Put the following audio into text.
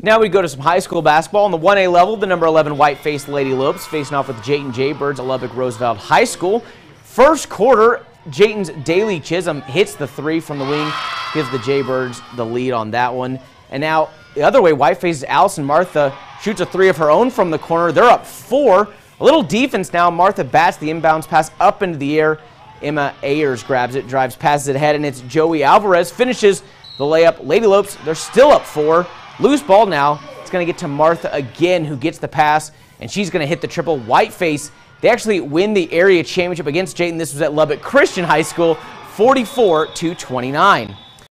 Now we go to some high school basketball. On the 1A level, the number 11 Whiteface Lady Lopes facing off with Jayton Jaybirds at Lubbock Roosevelt High School. First quarter, Jayton's Daly Chisholm hits the three from the wing, gives the Jaybirds the lead on that one. And now the other way, Whiteface Allison Martha shoots a three of her own from the corner. They're up four. A little defense now. Martha bats the inbounds pass up into the air. Emma Ayers grabs it, drives, passes it ahead, and it's Joey Alvarez finishes the layup. Lady Lopes, they're still up four. Loose ball now. It's going to get to Martha again, who gets the pass, and she's going to hit the triple. Whiteface, they actually win the area championship against Jayton. This was at Lubbock Christian High School, 44 to 29.